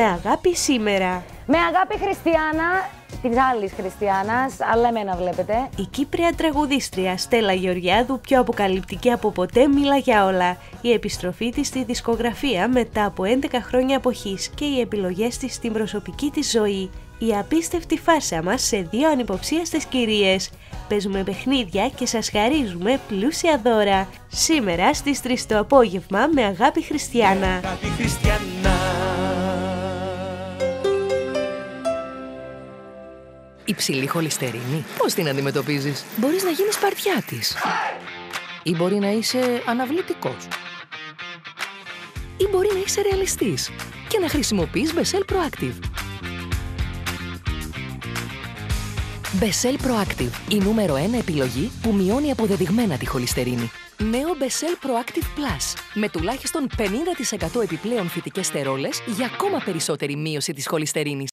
Με αγάπη σήμερα. Με αγάπη Χριστιανά, τη άλλης Χριστιανάς, αλλά εμένα βλέπετε. Η Κύπρια τραγουδίστρια Στέλλα Γεωργιάδου, πιο αποκαλυπτική από ποτέ, μίλα για όλα. Η επιστροφή της στη δισκογραφία μετά από 11 χρόνια αποχής και οι επιλογές της στην προσωπική της ζωή. Η απίστευτη φάρσα μας σε δύο ανυποψίαστες κυρίες. Παίζουμε παιχνίδια και σας χαρίζουμε πλούσια δώρα. Σήμερα στις 3 το απόγευμα με αγάπη Χριστιανά. Αγάπη Χριστιανά. Υψηλή χολυστερίνη. Πώς την αντιμετωπίζεις; Μπορείς να γίνεις παρτιά της. Ή μπορεί να είσαι αναβλητικός. Ή μπορεί να είσαι ρεαλιστής και να χρησιμοποιείς Bessel Proactive. Bessel Proactive, η νούμερο 1 επιλογή που μειώνει αποδεδειγμένα τη χολυστερίνη. Νέο Bessel Proactive Plus, με τουλάχιστον 50% επιπλέον φυτικές στερόλες για ακόμα περισσότερη μείωση της χολυστερίνης.